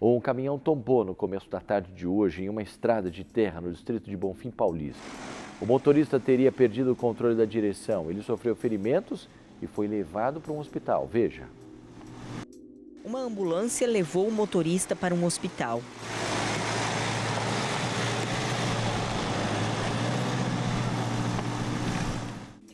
Um caminhão tombou no começo da tarde de hoje em uma estrada de terra no distrito de Bonfim Paulista. O motorista teria perdido o controle da direção. Ele sofreu ferimentos e foi levado para um hospital. Veja. Uma ambulância levou o motorista para um hospital.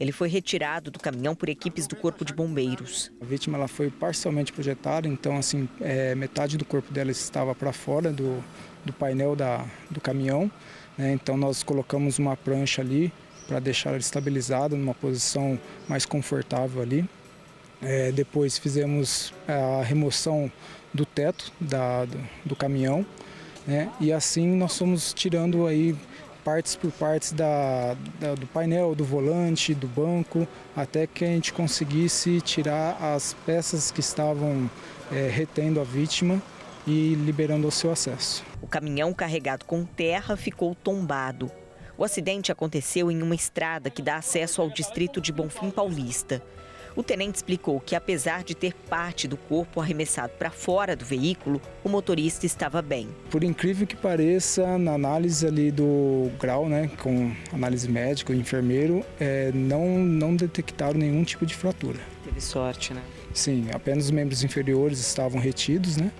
Ele foi retirado do caminhão por equipes do Corpo de Bombeiros. A vítima ela foi parcialmente projetada, então assim é, metade do corpo dela estava para fora do, do painel da, do caminhão. Né? Então nós colocamos uma prancha ali para deixar ela estabilizada numa posição mais confortável ali. É, depois fizemos a remoção do teto da, do, do caminhão né? e assim nós fomos tirando aí partes por partes da, da, do painel, do volante, do banco, até que a gente conseguisse tirar as peças que estavam é, retendo a vítima e liberando o seu acesso. O caminhão carregado com terra ficou tombado. O acidente aconteceu em uma estrada que dá acesso ao distrito de Bonfim Paulista. O tenente explicou que, apesar de ter parte do corpo arremessado para fora do veículo, o motorista estava bem. Por incrível que pareça, na análise ali do grau, né, com análise médica, enfermeiro, é, não, não detectaram nenhum tipo de fratura. Teve sorte, né? Sim, apenas os membros inferiores estavam retidos, né?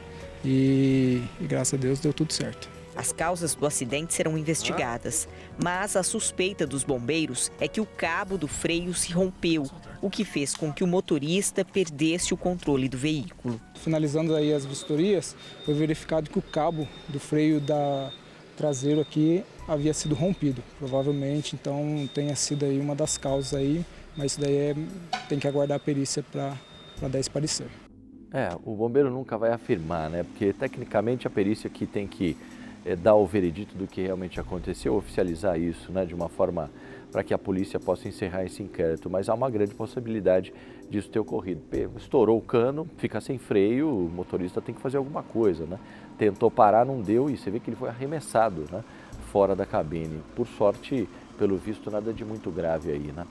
E, e graças a Deus deu tudo certo. As causas do acidente serão investigadas, mas a suspeita dos bombeiros é que o cabo do freio se rompeu, o que fez com que o motorista perdesse o controle do veículo. Finalizando aí as vistorias, foi verificado que o cabo do freio da traseiro aqui havia sido rompido. Provavelmente, então, tenha sido aí uma das causas aí, mas isso daí é, tem que aguardar a perícia para dar esse parecer. É, o bombeiro nunca vai afirmar, né? Porque tecnicamente a perícia que tem que é, dar o veredito do que realmente aconteceu, oficializar isso né, de uma forma para que a polícia possa encerrar esse inquérito. Mas há uma grande possibilidade disso ter ocorrido. Estourou o cano, fica sem freio, o motorista tem que fazer alguma coisa. Né? Tentou parar, não deu e você vê que ele foi arremessado né, fora da cabine. Por sorte, pelo visto, nada de muito grave aí. Né?